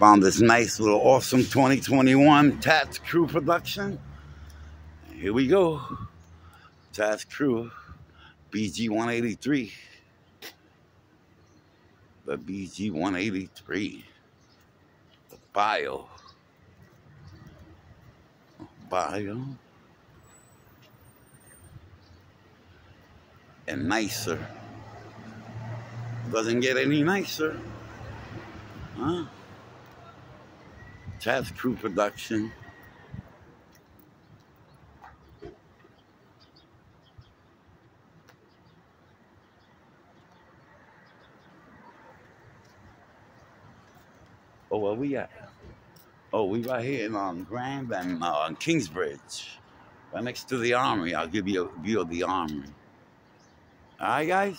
Found this nice little awesome 2021 Tats Cru production. Here we go. Tats Cru BG 183. The BG 183. The bio. Bio. And nicer. Doesn't get any nicer. Huh? Tats Cru production. Oh, where we at? Oh, we right here in um, Grand and uh, on Kingsbridge, right next to the Armory. I'll give you a view of the Armory. All right, guys.